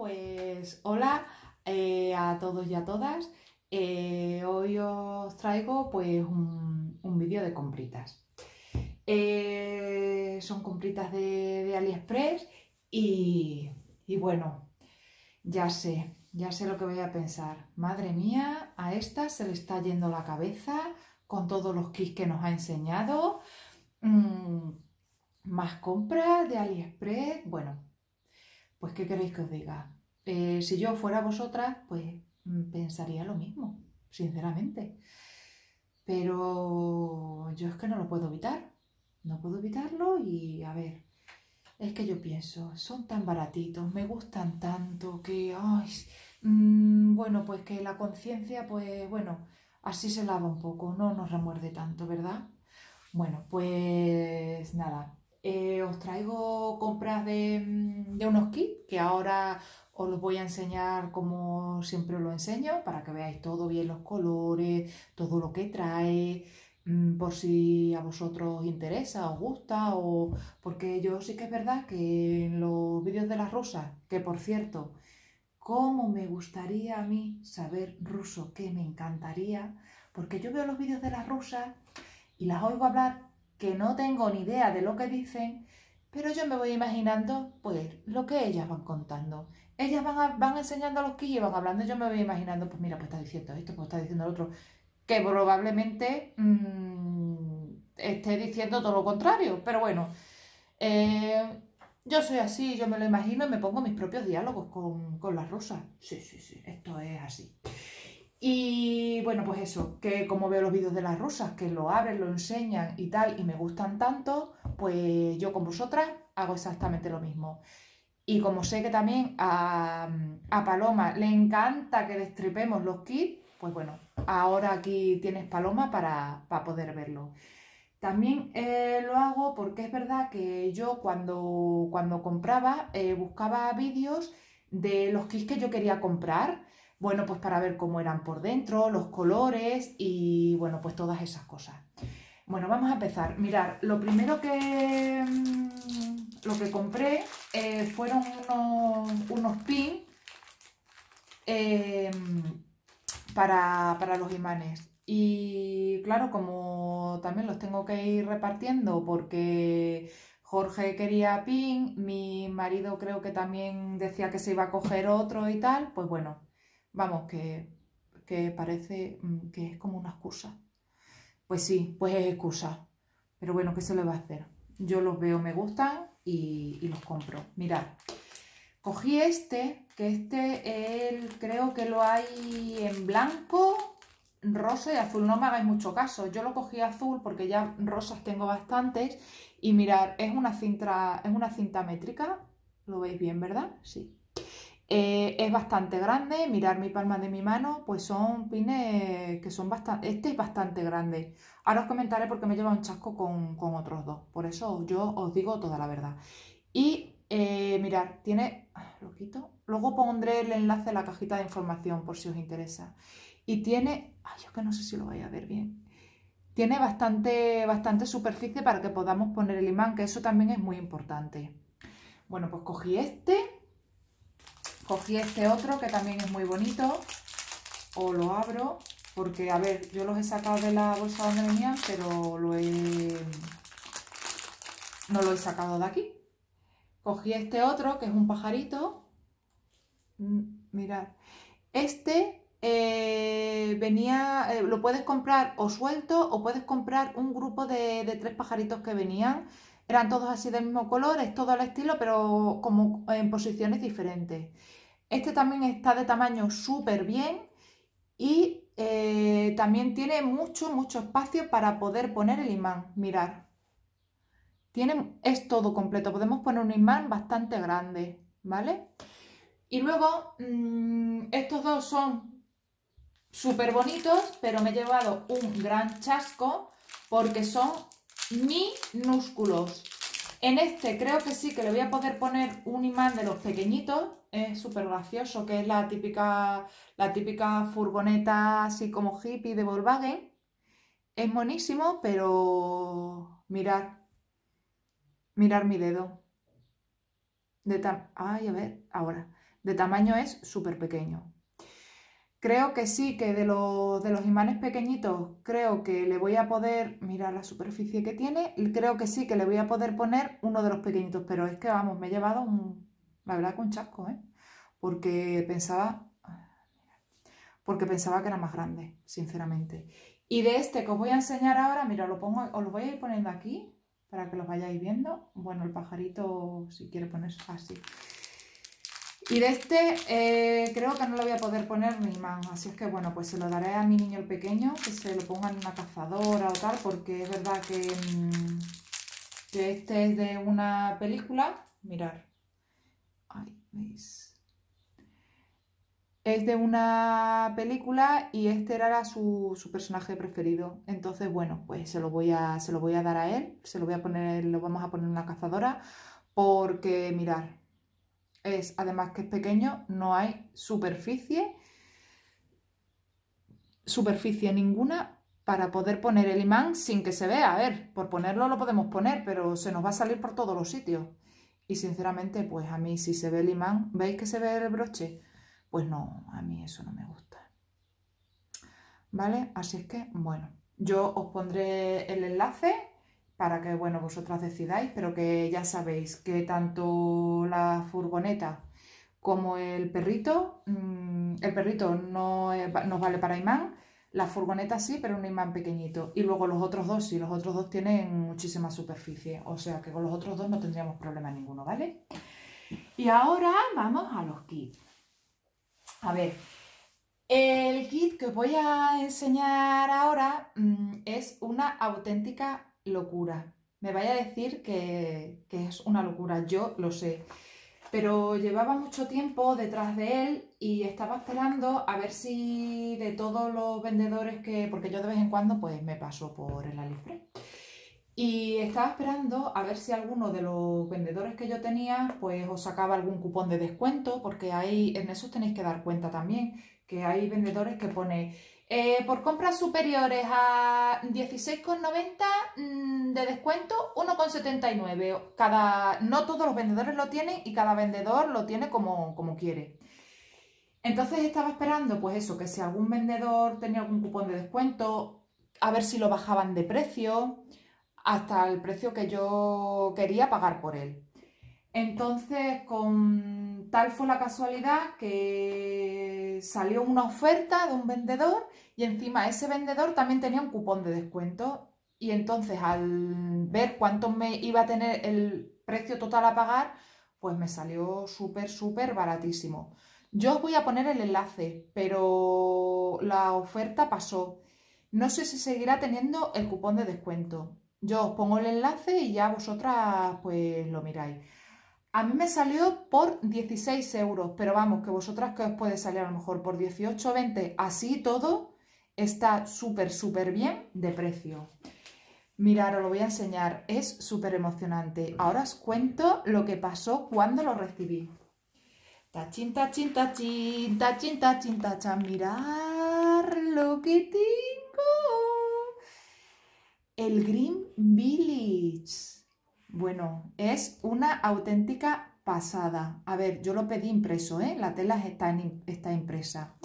pues hola eh, a todos y a todas. Eh, hoy os traigo pues un, vídeo de compritas. Eh, son compritas de, AliExpress y, y, bueno, ya sé, ya sé lo que voy a pensar. Madre mía, a esta se le está yendo la cabeza con todos los kits que nos ha enseñado. Mm, más compras de AliExpress. Bueno, pues ¿qué queréis que os diga? Eh, si yo fuera vosotras, pues mm, pensaría lo mismo, sinceramente. Pero yo es que no lo puedo evitar. No puedo evitarlo y a ver, es que yo pienso, son tan baratitos, me gustan tanto que, ay, mm, bueno, pues que la conciencia, pues bueno, así se lava un poco, no nos remuerde tanto, ¿verdad? Bueno, pues nada, eh, os traigo compras mm, de, unos kits que ahora os los voy a enseñar como siempre os lo enseño para que veáis todo bien los colores, todo lo que trae, mm, por si a vosotros os interesa, os gusta o porque yo sí que es verdad que en los vídeos de las rusas, que por cierto, cómo me gustaría a mí saber ruso, que me encantaría, porque yo veo los vídeos de las rusas y las oigo hablar que no tengo ni idea de lo que dicen, pero yo me voy imaginando, pues, lo que ellas van contando. Ellas van, van enseñando a los que y van hablando, yo me voy imaginando, pues mira, pues está diciendo esto, pues está diciendo lo otro, que probablemente mm, esté diciendo todo lo contrario, pero bueno, eh, yo soy así, yo me lo imagino y me pongo mis propios diálogos con, con las rosas. Sí, sí, sí, esto es así. Y bueno, pues eso, que como veo los vídeos de las rusas, que lo abren, lo enseñan y tal, y me gustan tanto, pues yo con vosotras hago exactamente lo mismo. Y como sé que también a, Paloma le encanta que destripemos los kits, pues bueno, ahora aquí tienes Paloma para, poder verlo. También eh, lo hago porque es verdad que yo cuando, cuando compraba eh, buscaba vídeos de los kits que yo quería comprar bueno, pues para ver cómo eran por dentro, los colores y bueno, pues todas esas cosas. Bueno, vamos a empezar. Mirar, lo primero que, mm, lo que compré eh, fueron unos, pins em, para, para los imanes. Y claro, como también los tengo que ir repartiendo porque Jorge quería pin, mi marido creo que también decía que se iba a coger otro y tal, pues bueno, Vamos, que, parece mm, que es como una excusa. Pues sí, pues es excusa. Pero bueno, ¿qué se le va a hacer? Yo los veo, me gustan y, los compro. Mirad, cogí este, que este él, creo que lo hay en blanco, rosa y azul. No me hagáis mucho caso. Yo lo cogí azul porque ya rosas tengo bastantes. Y mirad, es una cinta, es una cinta métrica. ¿Lo veis bien, verdad? Sí. Eh, es bastante grande, mirar mi palma de mi mano, pues son pines que son bastante, este es bastante grande. Ahora os comentaré porque me lleva un chasco con, otros dos, por eso yo os digo toda la verdad. Y eh, mirar, tiene, ah, lo quito, luego pondré el enlace en la cajita de información por si os interesa. Y tiene, ay, yo que no sé si lo vais a ver bien, tiene bastante, bastante superficie para que podamos poner el imán, que eso también es muy importante. Bueno, pues cogí este Cogí este otro que también es muy bonito. O lo abro porque, a ver, yo los he sacado de la bolsa donde venían, pero lo he... no lo he sacado de aquí. Cogí este otro que es un pajarito. Mm, mirad. Este eh, venía, eh, lo puedes comprar o suelto o puedes comprar un grupo de, de, tres pajaritos que venían. Eran todos así del mismo color, es todo el estilo, pero como en posiciones diferentes. Este también está de tamaño súper bien y eh, también tiene mucho, mucho espacio para poder poner el imán. Mirar. Tiene, es todo completo. Podemos poner un imán bastante grande, ¿vale? Y luego, mm, estos dos son súper bonitos, pero me he llevado un gran chasco porque son minúsculos. En este creo que sí que le voy a poder poner un imán de los pequeñitos. Es súper gracioso, que es la típica, la típica furgoneta así como hippie de Volkswagen. Es buenísimo, pero mirar, mirar mi dedo. De Ay, a ver, ahora. De tamaño es súper pequeño. Creo que sí, que de los, de los imanes pequeñitos, creo que le voy a poder, mira la superficie que tiene, creo que sí que le voy a poder poner uno de los pequeñitos, pero es que vamos, me he llevado un, la verdad un chasco, ¿eh? Porque pensaba, porque pensaba que era más grande, sinceramente. Y de este que os voy a enseñar ahora, mira, lo pongo, os lo voy a ir poniendo aquí para que lo vayáis viendo. Bueno, el pajarito, si quiere ponerse así. Y de este eh, creo que no le voy a poder poner ni imán, así es que bueno, pues se lo daré a mi niño el pequeño, que se lo ponga en una cazadora o tal, porque es verdad que, mm, que este es de una película, mirar, Es de una película y este era su, su, personaje preferido. Entonces, bueno, pues se lo, voy a, se lo voy a dar a él, se lo voy a poner, lo vamos a poner en una cazadora, porque mirar, es, además que es pequeño, no hay superficie, superficie ninguna para poder poner el imán sin que se vea. A ver, por ponerlo lo podemos poner, pero se nos va a salir por todos los sitios. Y sinceramente, pues a mí si se ve el imán, ¿veis que se ve el broche? Pues no, a mí eso no me gusta. ¿Vale? Así es que, bueno, yo os pondré el enlace para que, bueno, vosotras decidáis, pero que ya sabéis que tanto la furgoneta como el perrito, mm, el perrito no nos vale para imán, la furgoneta sí, pero un imán pequeñito. Y luego los otros dos sí, los otros dos tienen muchísima superficie, o sea que con los otros dos no tendríamos problema ninguno, ¿vale? Y ahora vamos a los kits. A ver, el kit que os voy a enseñar ahora mm, es una auténtica locura. Me vaya a decir que, es una locura, yo lo sé. Pero llevaba mucho tiempo detrás de él y estaba esperando a ver si de todos los vendedores que... Porque yo de vez en cuando pues me paso por el Alifre. Y estaba esperando a ver si alguno de los vendedores que yo tenía pues os sacaba algún cupón de descuento, porque ahí en eso tenéis que dar cuenta también, que hay vendedores que pone eh, por compras superiores a 16,90 mm, de descuento, 1,79. Cada, no todos los vendedores lo tienen y cada vendedor lo tiene como, como quiere. Entonces estaba esperando, pues eso, que si algún vendedor tenía algún cupón de descuento, a ver si lo bajaban de precio hasta el precio que yo quería pagar por él. Entonces, con tal fue la casualidad que salió una oferta de un vendedor y encima ese vendedor también tenía un cupón de descuento. Y entonces al ver cuánto me iba a tener el precio total a pagar, pues me salió súper, súper baratísimo. Yo os voy a poner el enlace, pero la oferta pasó. No sé si seguirá teniendo el cupón de descuento. Yo os pongo el enlace y ya vosotras pues lo miráis. A mí me salió por 16 euros, pero vamos, que vosotras que os puede salir a lo mejor por 18 o 20, así todo está súper, súper bien de precio. Mirad, os lo voy a enseñar, es súper emocionante. Ahora os cuento lo que pasó cuando lo recibí. Tachín, tachín, tachín, tachín, tachín, tachín, mirar lo que tengo. El Green Village. Bueno, es una auténtica pasada. A ver, yo lo pedí impreso, ¿eh? La tela está, está impresa.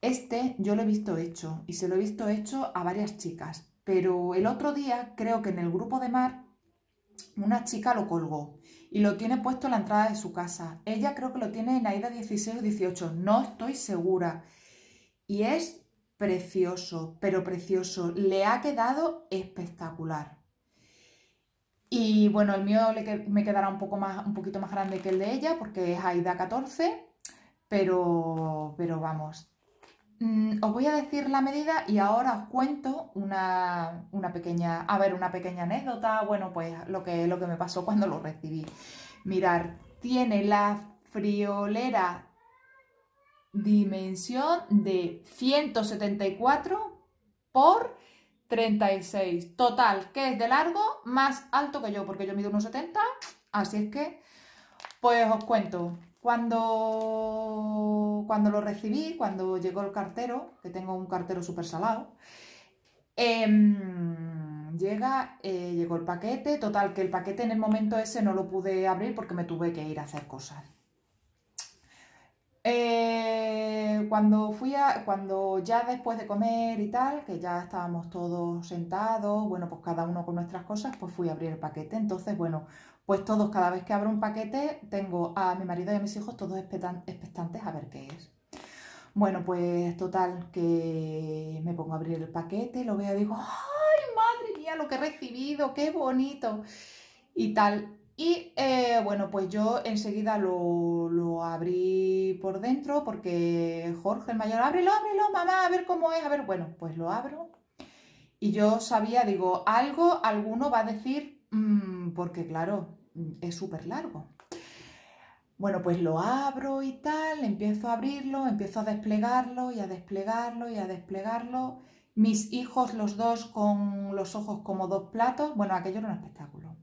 Este yo lo he visto hecho y se lo he visto hecho a varias chicas. Pero el otro día, creo que en el grupo de mar, una chica lo colgó y lo tiene puesto en la entrada de su casa. Ella creo que lo tiene en AIDA 16 o 18, no estoy segura. Y es precioso, pero precioso. Le ha quedado espectacular. Y bueno, el mío me quedará un, poco más, un poquito más grande que el de ella porque es AIDA 14, pero, pero vamos. Mm, os voy a decir la medida y ahora os cuento una, pequeña, a ver, una pequeña anécdota, bueno, pues lo que, lo que me pasó cuando lo recibí. Mirar, tiene la friolera dimensión de 174 por 36. Total, que es de largo más alto que yo, porque yo mido unos 70. Así es que, pues os cuento. Cuando, cuando lo recibí, cuando llegó el cartero, que tengo un cartero súper salado, em, llega, eh, llegó el paquete. Total, que el paquete en el momento ese no lo pude abrir porque me tuve que ir a hacer cosas. Eh, cuando fui a, cuando ya después de comer y tal, que ya estábamos todos sentados, bueno, pues cada uno con nuestras cosas, pues fui a abrir el paquete. Entonces, bueno, pues todos, cada vez que abro un paquete, tengo a mi marido y a mis hijos todos expectantes a ver qué es. Bueno, pues total, que me pongo a abrir el paquete, lo veo y digo, ¡ay, madre mía, lo que he recibido! ¡Qué bonito! Y tal. Y eh, bueno, pues yo enseguida lo, abrí por dentro porque Jorge, el mayor, ábrelo, ábrelo, mamá, a ver cómo es, a ver, bueno, pues lo abro. Y yo sabía, digo, algo, alguno va a decir, mm, porque claro, es súper largo. Bueno, pues lo abro y tal, empiezo a abrirlo, empiezo a desplegarlo y a desplegarlo y a desplegarlo. Mis hijos, los dos con los ojos como dos platos, bueno, aquello era un espectáculo.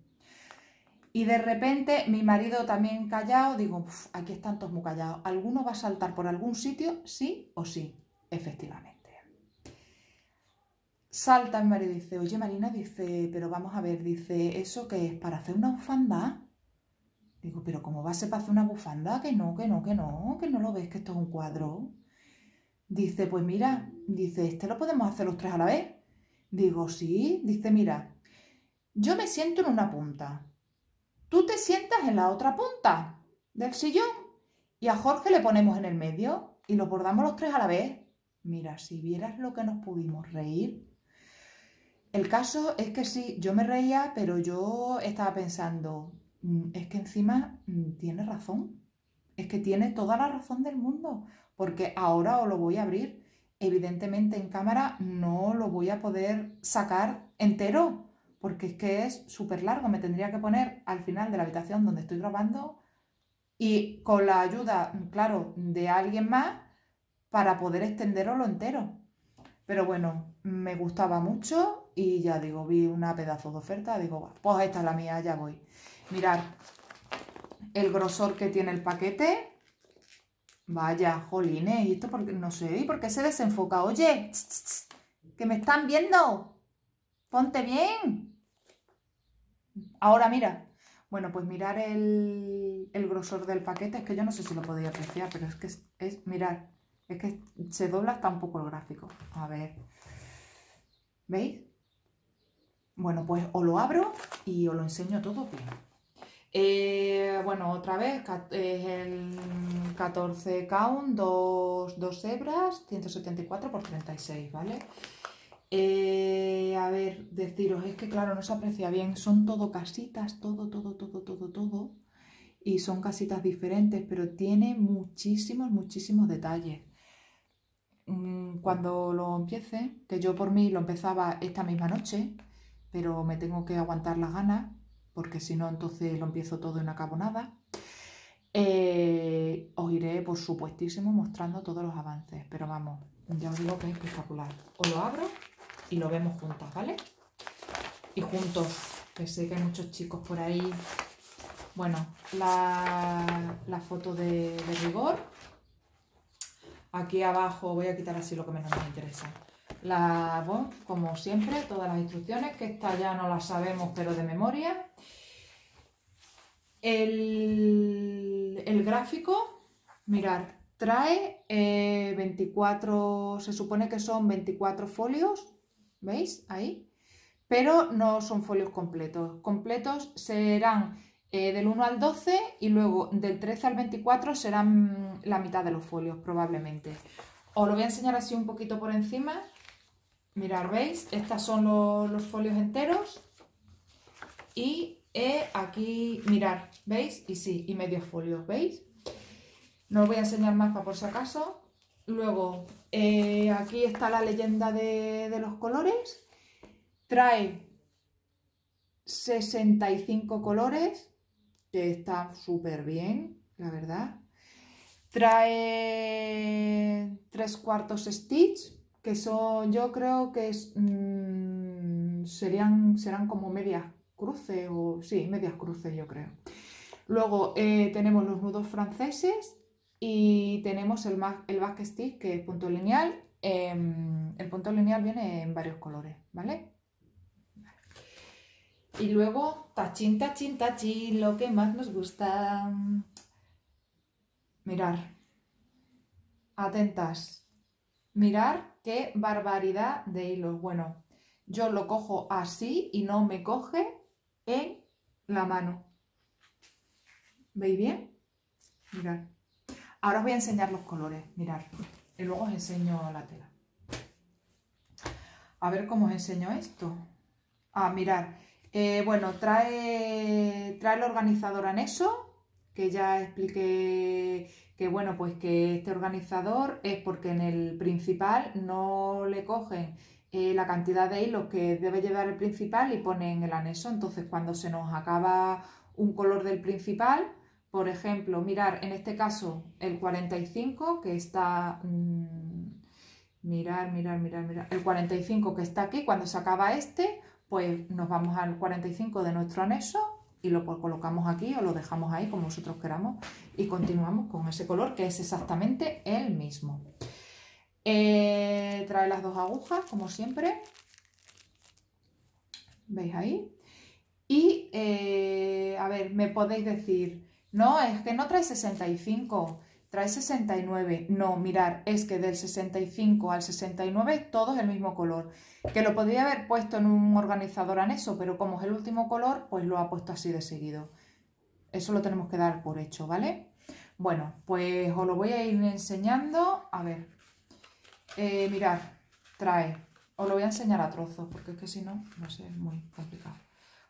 Y de repente mi marido también callado, digo, aquí están todos muy callados. ¿Alguno va a saltar por algún sitio? Sí o sí, efectivamente. Salta mi marido y dice, oye Marina, dice, pero vamos a ver, dice, ¿eso qué es? ¿Para hacer una bufanda? Digo, pero ¿cómo va a ser para hacer una bufanda? Que no, que no, que no, que no lo ves, que esto es un cuadro. Dice, pues mira, dice, ¿este lo podemos hacer los tres a la vez? Digo, sí, dice, mira, yo me siento en una punta, Tú te sientas en la otra punta del sillón y a Jorge le ponemos en el medio y lo bordamos los tres a la vez. Mira, si vieras lo que nos pudimos reír. El caso es que sí, yo me reía, pero yo estaba pensando, mm, es que encima mm, tiene razón. Es que tiene toda la razón del mundo, porque ahora os lo voy a abrir. Evidentemente en cámara no lo voy a poder sacar entero, porque es que es súper largo, me tendría que poner al final de la habitación donde estoy grabando y con la ayuda, claro, de alguien más para poder extenderlo entero. Pero bueno, me gustaba mucho y ya digo, vi una pedazo de oferta, digo, pues esta es la mía, ya voy. Mirad el grosor que tiene el paquete. Vaya, jolines, ¿y esto porque no sé? ¿Y por qué se desenfoca? Oye, que me están viendo. Ponte bien. Ahora mira. Bueno, pues mirar el, grosor del paquete, es que yo no sé si lo podéis apreciar, pero es que es, mirar, es que se dobla hasta un poco el gráfico. A ver, ¿veis? Bueno, pues os lo abro y os lo enseño todo bien. Eh, bueno, otra vez, es el 14 count, dos, dos hebras, 174 por 36, ¿vale? Eh, a ver, deciros, es que claro, no se aprecia bien, son todo casitas, todo, todo, todo, todo, todo. Y son casitas diferentes, pero tiene muchísimos, muchísimos detalles. Mm, cuando lo empiece, que yo por mí lo empezaba esta misma noche, pero me tengo que aguantar las ganas, porque si no, entonces lo empiezo todo y no acabo nada. Eh, os iré, por supuestísimo, mostrando todos los avances, pero vamos, ya os digo que es espectacular. Os lo abro y lo vemos juntas, ¿vale? Y juntos, que sé que hay muchos chicos por ahí. Bueno, la, foto de, rigor. Aquí abajo voy a quitar así lo que menos me interesa. La, bueno, como siempre, todas las instrucciones, que esta ya no las sabemos, pero de memoria. El, el gráfico, mirar, trae 24, eh, se supone que son 24 folios ¿Veis? Ahí. Pero no son folios completos. Completos serán eh, del 1 al 12 y luego del 13 al 24 serán la mitad de los folios probablemente. Os lo voy a enseñar así un poquito por encima. Mirad, ¿veis? Estos son los, folios enteros. Y eh, aquí, mirar, ¿veis? Y sí, y medio folio, ¿veis? No os voy a enseñar más para por si acaso. Luego, eh, aquí está la leyenda de, los colores. Trae 65 colores, que está súper bien, la verdad. Trae tres cuartos Stitch, que son, yo creo que es, mm, serían, serán como medias cruces, o sí, medias cruces yo creo. Luego eh, tenemos los nudos franceses, y tenemos el, el basket stick, que es punto lineal. Em, el punto lineal viene en varios colores, ¿vale? Y luego, tachín, tachín, tachín, lo que más nos gusta. Mirar, atentas. Mirar qué barbaridad de hilos. Bueno, yo lo cojo así y no me coge en la mano. ¿Veis bien? Mirad. Ahora os voy a enseñar los colores. Mirad. Y luego os enseño la tela. A ver cómo os enseño esto. Ah, mirad. Eh, bueno, trae, trae el organizador anexo, que ya expliqué que bueno, pues que este organizador es porque en el principal no le cogen eh, la cantidad de hilos que debe llevar el principal y ponen el anexo. Entonces, cuando se nos acaba un color del principal, por ejemplo, mirar en este caso el 45 que está... Mm, mirar, mirar, mirar, mirar. El 45 que está aquí, cuando se acaba este, pues nos vamos al 45 de nuestro anexo y lo colocamos aquí o lo dejamos ahí como nosotros queramos y continuamos con ese color que es exactamente el mismo. Eh, trae las dos agujas, como siempre. ¿Veis ahí? Y, eh, a ver, me podéis decir, no, es que no trae 65, trae 69. No, mirar, es que del 65 al 69 todo es el mismo color. Que lo podría haber puesto en un organizador anexo, pero como es el último color, pues lo ha puesto así de seguido. Eso lo tenemos que dar por hecho, ¿vale? Bueno, pues os lo voy a ir enseñando. A ver, eh, mirad, trae. Os lo voy a enseñar a trozos, porque es que si no, no sé, es muy complicado.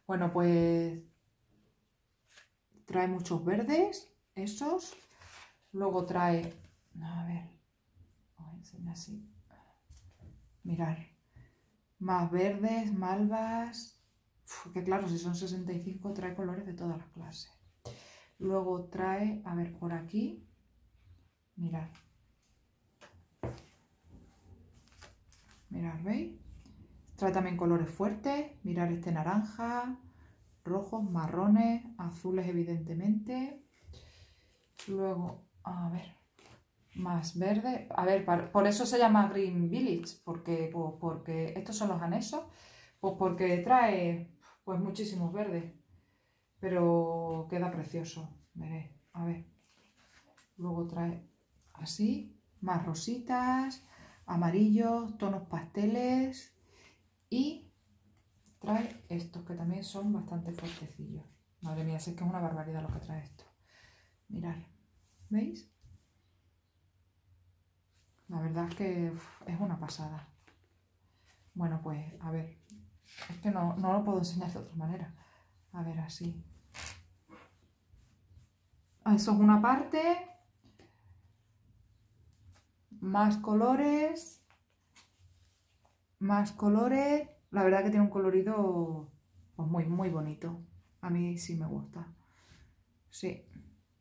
Bueno, pues trae muchos verdes, esos. Luego trae, a ver, voy a enseñar así. Mirad, más verdes, malvas. que claro, si son 65 trae colores de todas las clases. Luego trae, a ver, por aquí, mirad, Mirad, ¿veis? Trae también colores fuertes. Mirad este naranja, rojos, marrones, azules evidentemente. Luego, a ver, más verde. A ver, por eso se llama Green Village, porque, pues, porque estos son los anexos, pues porque trae pues muchísimos verdes, pero queda precioso, veréis, a ver. Luego trae así, más rositas, amarillos, tonos pasteles y trae estos que también son bastante fuertecillos. Madre mía, sé que es una barbaridad lo que trae esto. Mirad, ¿veis? La verdad es que es una pasada. Bueno, pues a ver, es que no, no lo puedo enseñar de otra manera. A ver, así. Eso es una parte más colores, más colores. La verdad que tiene un colorido pues, muy, muy bonito. A mí sí me gusta. Sí,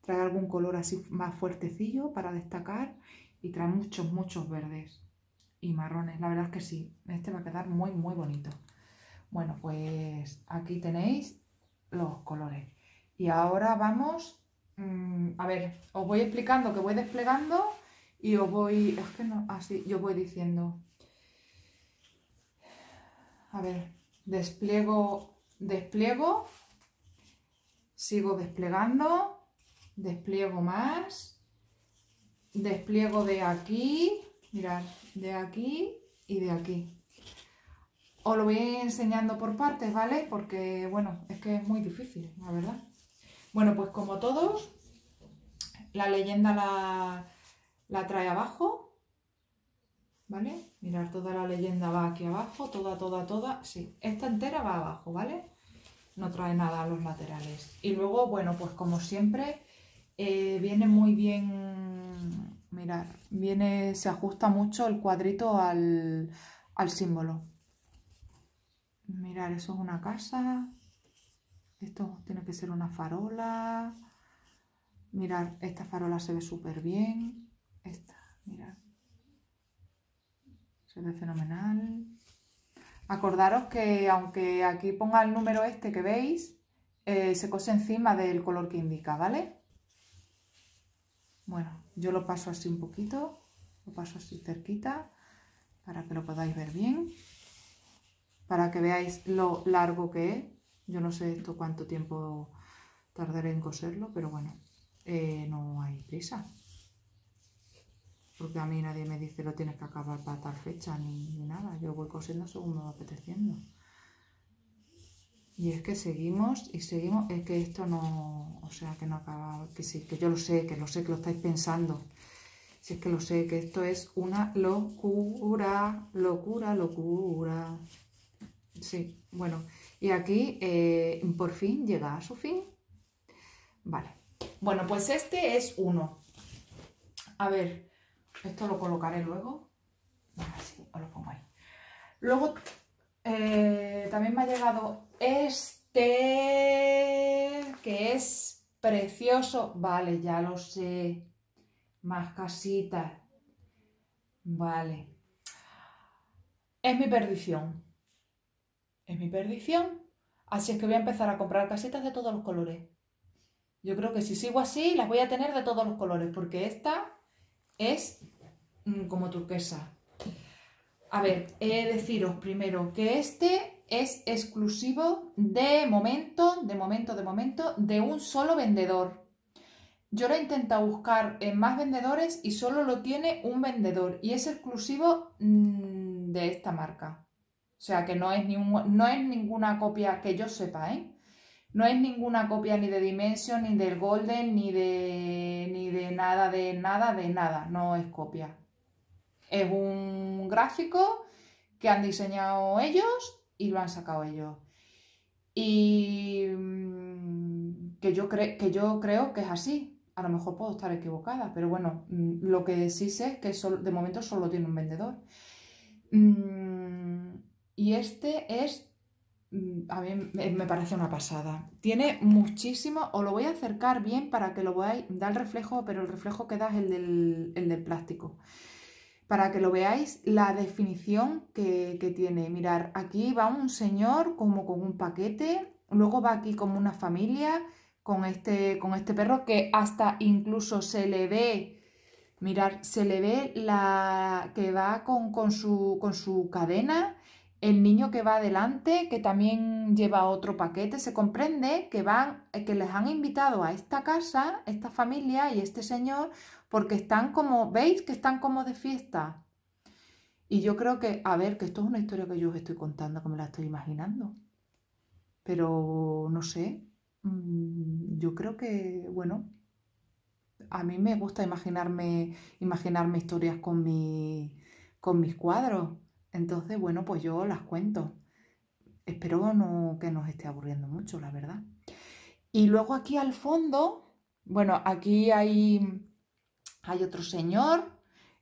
trae algún color así más fuertecillo para destacar y trae muchos, muchos verdes y marrones. La verdad es que sí, este va a quedar muy, muy bonito. Bueno, pues aquí tenéis los colores. Y ahora vamos, mm, a ver, os voy explicando que voy desplegando y os voy, es que no, así, yo voy diciendo, a ver, despliego, despliego, sigo desplegando, despliego más, despliego de aquí, mirad, de aquí y de aquí. Os lo voy enseñando por partes, ¿vale? Porque, bueno, es que es muy difícil, la verdad. Bueno, pues como todos, la leyenda la, la trae abajo, ¿vale? Mirar, toda la leyenda va aquí abajo, toda, toda, toda, sí, esta entera va abajo, ¿vale? No trae nada a los laterales. Y luego, bueno, pues como siempre, eh, viene muy bien, mirar, viene, se ajusta mucho el cuadrito al, al símbolo. Mirar, eso es una casa, esto tiene que ser una farola. Mirar, esta farola se ve súper bien. Esta, mirad. Se ve fenomenal. Acordaros que aunque aquí ponga el número este que veis, eh, se cose encima del color que indica, ¿vale? Bueno, yo lo paso así un poquito, lo paso así cerquita para que lo podáis ver bien, para que veáis lo largo que es. Yo no sé esto cuánto tiempo tardaré en coserlo, pero bueno, eh, no hay prisa porque a mí nadie me dice lo tienes que acabar para tal fecha ni, nada. Yo voy cosiendo según me va apeteciendo. Y es que seguimos y seguimos, es que esto no, o sea, que no acaba, que sí, que yo lo sé, que lo sé, que lo estáis pensando. Si es que lo sé, que esto es una locura, locura, locura. Sí, bueno, y aquí eh, por fin llega a su fin. Vale, bueno, pues este es uno. A ver, esto lo colocaré luego. Así, os lo pongo ahí. Luego eh, también me ha llegado este, que es precioso. Vale, ya lo sé. Más casitas. Vale. Es mi perdición. Es mi perdición. Así es que voy a empezar a comprar casitas de todos los colores. Yo creo que si sigo así, las voy a tener de todos los colores, porque esta es mm, como turquesa. A ver, he de deciros primero que este es exclusivo de momento, de momento, de momento, de un solo vendedor. Yo lo he intentado buscar en más vendedores y solo lo tiene un vendedor y es exclusivo mm, de esta marca. O sea que no es, ni no es ninguna copia que yo sepa, ¿eh? No es ninguna copia ni de Dimension, ni del Golden, ni de, ni de nada, de nada, de nada. No es copia. Es un gráfico que han diseñado ellos y lo han sacado ellos. Y mm, que yo, que yo creo que es así. A lo mejor puedo estar equivocada, pero bueno, mm, lo que sí sé es que de momento solo tiene un vendedor. Mm, y este es, a mí me parece una pasada. Tiene muchísimo, os lo voy a acercar bien para que lo veáis, da el reflejo, pero el reflejo que da es el del, el del plástico para que lo veáis la definición que, tiene. Mirar, aquí va un señor como con un paquete, luego va aquí como una familia con este, con este perro que hasta incluso se le ve, mirar, se le ve la que va con, con, su, con su cadena, el niño que va adelante, que también lleva otro paquete, se comprende que van, que les han invitado a esta casa, esta familia y este señor, porque están como, ¿veis que están como de fiesta? Y yo creo que, a ver, que esto es una historia que yo os estoy contando, que me la estoy imaginando. Pero no sé, mm, yo creo que, bueno, a mí me gusta imaginarme, imaginarme historias con, mi, con mis cuadros. Entonces, bueno, pues yo las cuento. Espero no, que nos esté aburriendo mucho, la verdad. Y luego aquí al fondo, bueno, aquí hay hay otro señor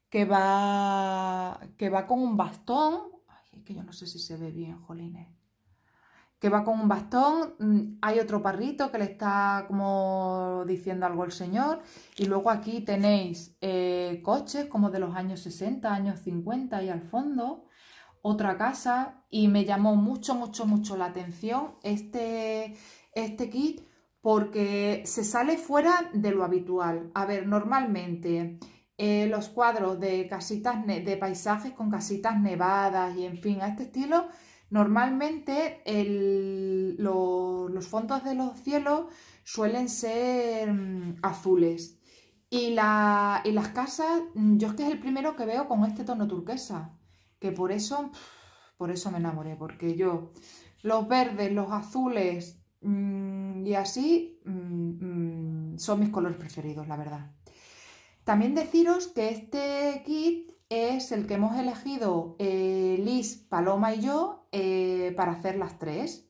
que va, que va con un bastón. Ay, es que yo no sé si se ve bien, jolines. Que va con un bastón. Mm, hay otro parrito que le está como diciendo algo el señor. Y luego aquí tenéis eh, coches como de los años 60, años 50 ahí al fondo. Otra casa. Y me llamó mucho, mucho, mucho la atención este, este kit porque se sale fuera de lo habitual. A ver, normalmente eh, los cuadros de casitas de paisajes con casitas nevadas y en fin, a este estilo, normalmente los fondos de los cielos suelen ser mm, azules. Y, y las casas, mm, yo es que es el primero que veo con este tono turquesa, que por eso, por eso me enamoré, porque yo los verdes, los azules, Mm, y así mm, mm, son mis colores preferidos, la verdad. También deciros que este kit es el que hemos elegido eh, Liz, Paloma y yo eh, para hacer las tres.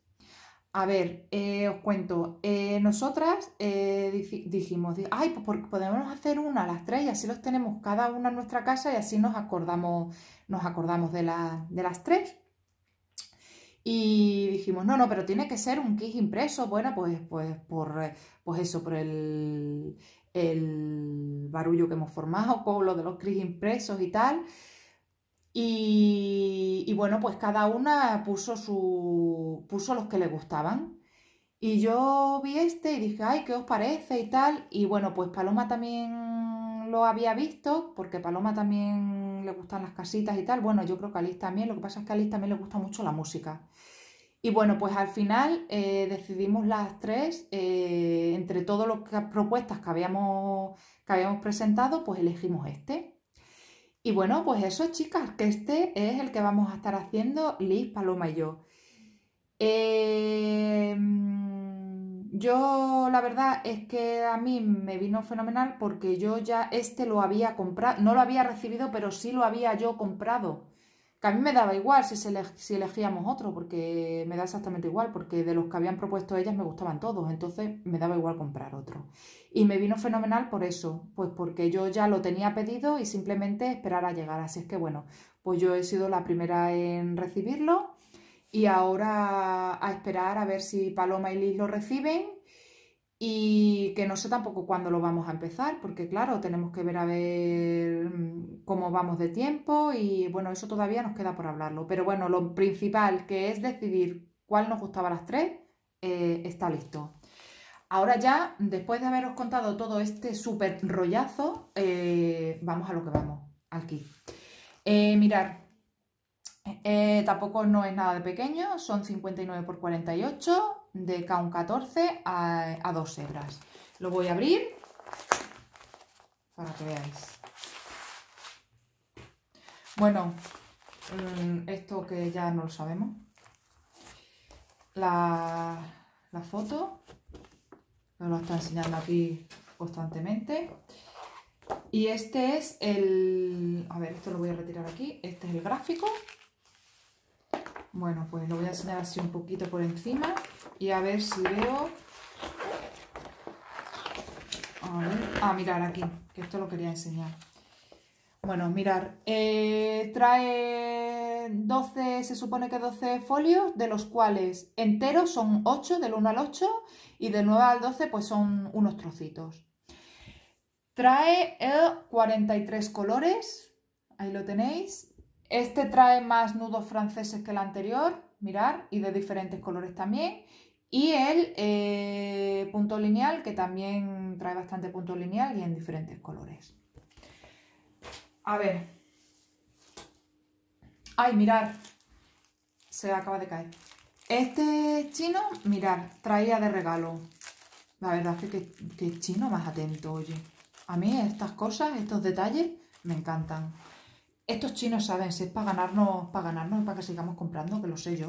A ver, eh, os cuento, nosotras dijimos, ay, pues podemos hacer una a las tres y así los tenemos cada una en nuestra casa y así nos acordamos, nos acordamos de, de las tres. Y dijimos, no, no, pero tiene que ser un kit impreso. Bueno, pues, pues, por, eh, pues eso, por el, el barullo que hemos formado con lo de los kits impresos y tal. Y, bueno, pues cada una puso, su, puso los que le gustaban. Y yo vi este y dije, ay, ¿qué os parece? Y tal. Y bueno, pues Paloma también lo había visto, porque Paloma también le gustan las casitas y tal. Bueno, yo creo que a Alice también, lo que pasa es que a Alice también le gusta mucho la música. Y bueno, pues al final eh, decidimos las tres, eh, entre todas las propuestas que habíamos, que habíamos presentado, pues elegimos este. Y bueno, pues eso, chicas, que este es el que vamos a estar haciendo Liz, Paloma y yo. Em, yo la verdad es que a mí me vino fenomenal porque yo ya este lo había comprado, no lo había recibido, pero sí lo había yo comprado. Que a mí me daba igual si, elegíamos otro, porque me da exactamente igual, porque de los que habían propuesto ellas me gustaban todos, entonces me daba igual comprar otro. Y me vino fenomenal por eso, pues porque yo ya lo tenía pedido y simplemente esperar a llegar. Así es que bueno, pues yo he sido la primera en recibirlo y ahora a esperar a ver si Paloma y Liz lo reciben y que no sé tampoco cuándo lo vamos a empezar, porque claro, tenemos que ver a ver mm, cómo vamos de tiempo y bueno, eso todavía nos queda por hablarlo. Pero bueno, lo principal que es decidir cuál nos gustaba las tres, eh, está listo. Ahora ya, después de haberos contado todo este súper rollazo, eh, vamos a lo que vamos, aquí. Eh, mirar, eh, tampoco no es nada de pequeño, son 59 por 48 de K1 14 a, a 2 hebras. Lo voy a abrir para que veáis. Bueno, mm, esto que ya no lo sabemos. La, la foto nos lo está enseñando aquí constantemente. Y este es el... A ver, esto lo voy a retirar aquí. Este es el gráfico. Bueno, pues lo voy a enseñar así un poquito por encima. Y a ver si veo... A ver. Ah, mirar aquí, que esto lo quería enseñar. Bueno, mirar. Eh, trae 12, se supone que 12 folios, de los cuales enteros son 8, del 1 al 8, y del 9 al 12 pues son unos trocitos. Trae 43 colores, ahí lo tenéis. Este trae más nudos franceses que el anterior, mirar, y de diferentes colores también. Y el eh, punto lineal, que también trae bastante punto lineal y en diferentes colores. A ver. Ay, mirar. Se acaba de caer. Este chino, mirar, traía de regalo. La verdad es que, que, chino más atento, oye. A mí estas cosas, estos detalles, me encantan. Estos chinos saben si es para ganarnos, para ganarnos para que sigamos comprando, que lo sé yo.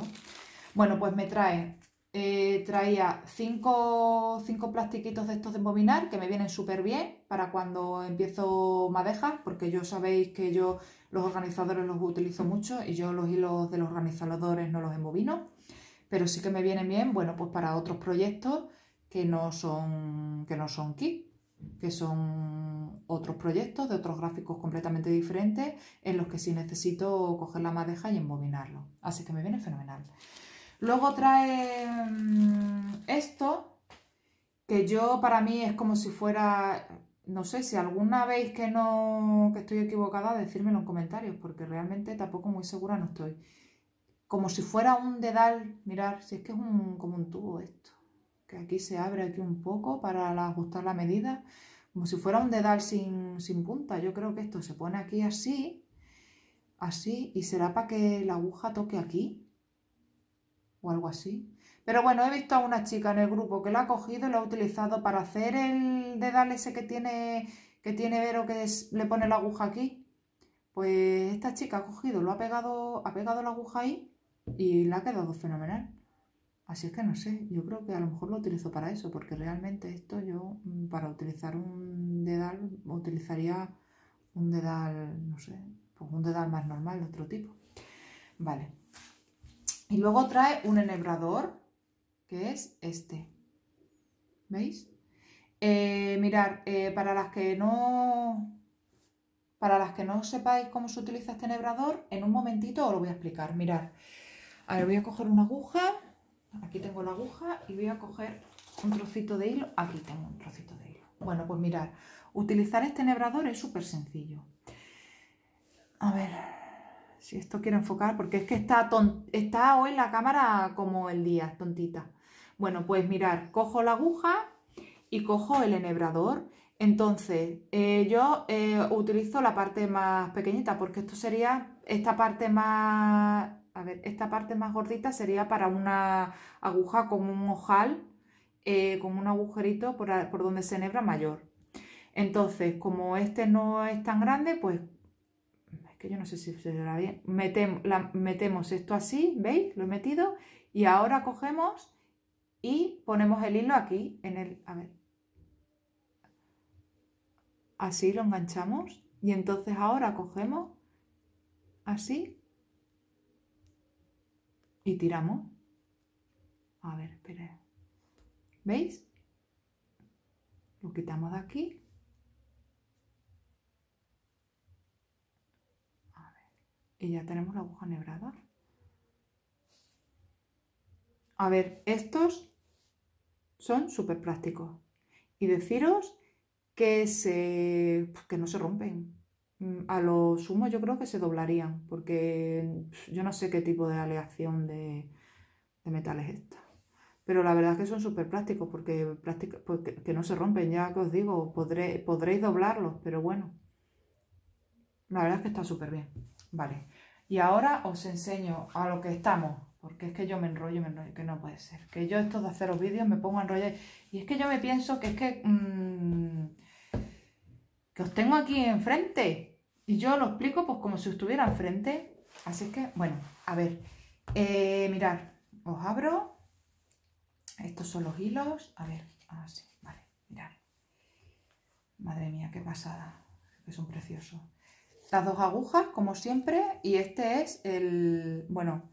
Bueno, pues me trae, eh, traía cinco, cinco plastiquitos de estos de embobinar que me vienen súper bien para cuando empiezo madejas, porque yo sabéis que yo los organizadores los utilizo mucho y yo los hilos de los organizadores no los embobino pero sí que me viene bien, bueno, pues para otros proyectos que no son, que no son kit, que son otros proyectos de otros gráficos completamente diferentes en los que sí necesito coger la madeja y embobinarlo. Así que me viene fenomenal. Luego trae mm, esto, que yo para mí es como si fuera, no sé, si alguna vez que no, que estoy equivocada, decírmelo en comentarios, porque realmente tampoco muy segura no estoy como si fuera un dedal, mirar, si es que es un, como un tubo esto, que aquí se abre aquí un poco para ajustar la medida, como si fuera un dedal sin, sin punta. Yo creo que esto se pone aquí así, así, y será para que la aguja toque aquí, o algo así. Pero bueno, he visto a una chica en el grupo que lo ha cogido y lo ha utilizado para hacer el dedal ese que tiene, que tiene Vero que le pone la aguja aquí. Pues esta chica ha cogido, lo ha pegado, ha pegado la aguja ahí y le ha quedado fenomenal. Así es que no sé, yo creo que a lo mejor lo utilizo para eso, porque realmente esto yo mm, para utilizar un dedal utilizaría un dedal, no sé, pues un dedal más normal de otro tipo. Vale. Y luego trae un enhebrador, que es este. ¿Veis? Eh, mirar, eh, para las que no para las que no sepáis cómo se utiliza este enhebrador, en un momentito os lo voy a explicar. Mirar, a ver, voy a coger una aguja. Aquí tengo la aguja y voy a coger un trocito de hilo. Aquí tengo un trocito de hilo. Bueno, pues mirad, utilizar este enhebrador es súper sencillo. A ver, si esto quiero enfocar, porque es que está, está hoy la cámara como el día, tontita. Bueno, pues mirar, cojo la aguja y cojo el enhebrador. Entonces, eh, yo eh, utilizo la parte más pequeñita, porque esto sería esta parte más a ver, esta parte más gordita sería para una aguja con un ojal, eh, con un agujerito por, donde se enhebra mayor. Entonces, como este no es tan grande, pues que yo no sé si se verá bien. metemos esto así, ¿veis? Lo he metido. Y ahora cogemos y ponemos el hilo aquí en el... A ver. Así lo enganchamos. Y entonces ahora cogemos así y tiramos. A ver, espera. ¿Veis? Lo quitamos de aquí. Y ya tenemos la aguja nebrada. A ver, estos son súper prácticos. Y deciros que, se, que no se rompen. Mm, a lo sumo yo creo que se doblarían, porque yo no sé qué tipo de aleación de, de metal es esta. Pero la verdad es que son súper prácticos, porque, porque, que no se rompen, ya que os digo, podré, podréis doblarlos, pero bueno. La verdad es que está súper bien. Vale. Y ahora os enseño a lo que estamos, porque es que yo me enrollo, me enrollo, que no puede ser. Que yo esto de hacer los vídeos me pongo a enrollar. Y es que yo me pienso que es que... Mm, que os tengo aquí enfrente y yo lo explico pues como si estuviera enfrente. Así que, bueno, a ver. Eh, mirad, os abro. Estos son los hilos. A ver, así, vale, mirad. Madre mía, qué pasada. Que son preciosos. Las dos agujas, como siempre. Y este es el, bueno,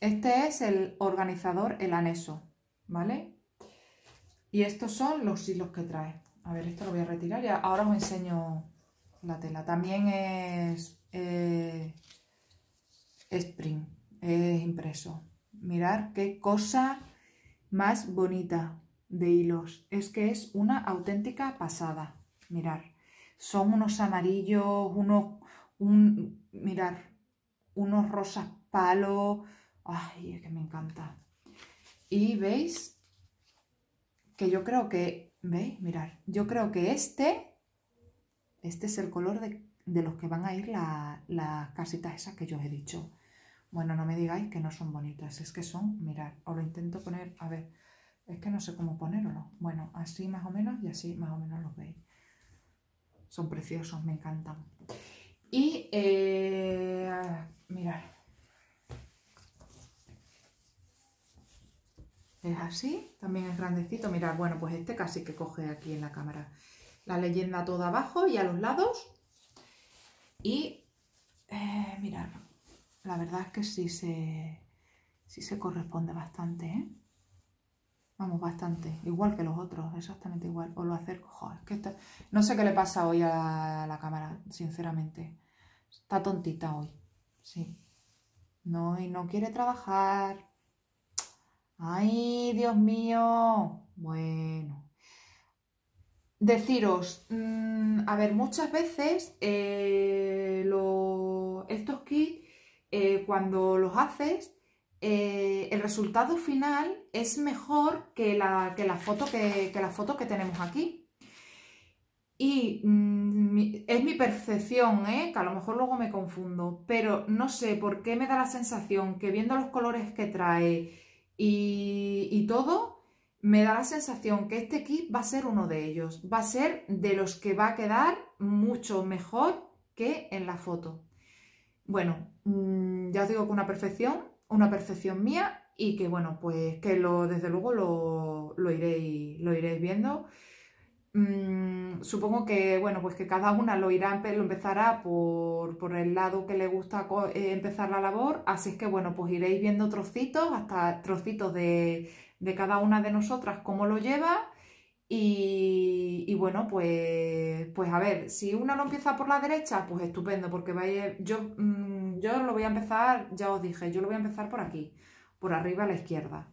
este es el organizador, el anexo, ¿vale? Y estos son los hilos que trae. A ver, esto lo voy a retirar y ahora os enseño la tela. También es eh, spring, es impreso. Mirar qué cosa más bonita de hilos. Es que es una auténtica pasada. Mirar, son unos amarillos, unos, un, mirar, unos rosas palo. Ay, es que me encanta. Y veis que yo creo que, ¿veis? Mirar, yo creo que este este es el color de, los que van a ir las la casitas esas que yo os he dicho. Bueno, no me digáis que no son bonitas, es que son, mirad, os lo intento poner, a ver, es que no sé cómo ponerlo. Bueno, así más o menos y así más o menos los veis. Son preciosos, me encantan. Y, eh, mirad. Es así, también es grandecito. Mirad, bueno, pues este casi que coge aquí en la cámara la leyenda toda abajo y a los lados. Y eh, mirad, la verdad es que sí se, sí se corresponde bastante, ¿eh? Vamos, bastante. Igual que los otros, exactamente igual. Os lo acerco. No sé qué le pasa hoy a la cámara, sinceramente. Está tontita hoy. Sí. No, y no quiere trabajar. ¡Ay, Dios mío! Bueno deciros, mm, a ver, muchas veces eh, estos kits, eh, cuando los haces, eh, el resultado final es mejor que la, que la, foto, que, la foto que tenemos aquí. Y mm, es mi percepción, que a lo mejor luego me confundo, pero no sé por qué me da la sensación que viendo los colores que trae y todo, me da la sensación que este kit va a ser uno de ellos. Va a ser de los que va a quedar mucho mejor que en la foto. Bueno, mm, ya os digo que una perfección, una perfección mía y que bueno, pues que lo, desde luego lo, iréis, lo iréis viendo. Mm, supongo que bueno, pues que cada una lo irá, lo empezará por, por el lado que le gusta eh, empezar la labor, así es que bueno, pues iréis viendo trocitos, hasta trocitos de de cada una de nosotras cómo lo lleva y, bueno, pues, pues a ver, si una lo empieza por la derecha, pues estupendo, porque vaya, yo, mm, yo lo voy a empezar, ya os dije, yo lo voy a empezar por aquí, por arriba a la izquierda.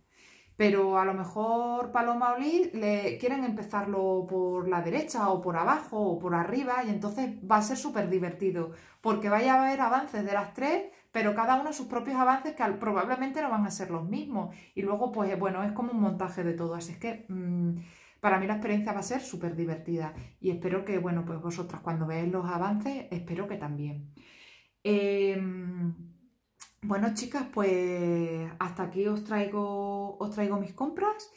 Pero a lo mejor Paloma o Liz le quieren empezarlo por la derecha o por abajo o por arriba y entonces va a ser súper divertido porque vaya a haber avances de las tres pero cada uno sus propios avances que probablemente no van a ser los mismos. Y luego, pues bueno, es como un montaje de todo. Así es que mm, para mí la experiencia va a ser súper divertida. Y espero que, bueno, pues vosotras cuando veáis los avances, espero que también. Em, bueno, chicas, pues hasta aquí os traigo, traigo mis compras,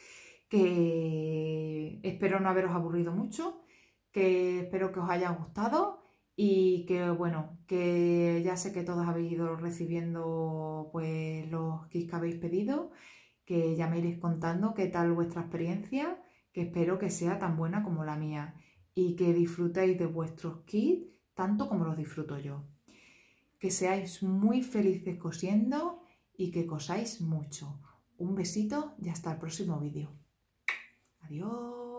que espero no haberos aburrido mucho, que espero que os haya gustado y que bueno, que ya sé que todos habéis ido recibiendo pues los kits que habéis pedido, que ya me iréis contando qué tal vuestra experiencia, que espero que sea tan buena como la mía y que disfrutéis de vuestros kits tanto como los disfruto yo. Que seáis muy felices cosiendo y que cosáis mucho. Un besito y hasta el próximo vídeo. Adiós.